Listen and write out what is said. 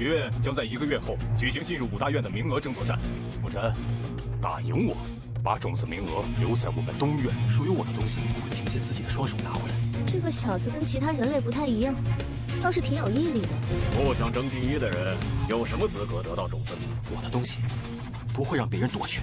学院将在一个月后举行进入五大院的名额争夺战慕辰打赢我把种子名额留在我们东院属于我的东西我会凭借自己的双手拿回来。这个小子跟其他人类不太一样倒是挺有毅力的。不想争第一的人有什么资格得到种子？我的东西不会让别人夺去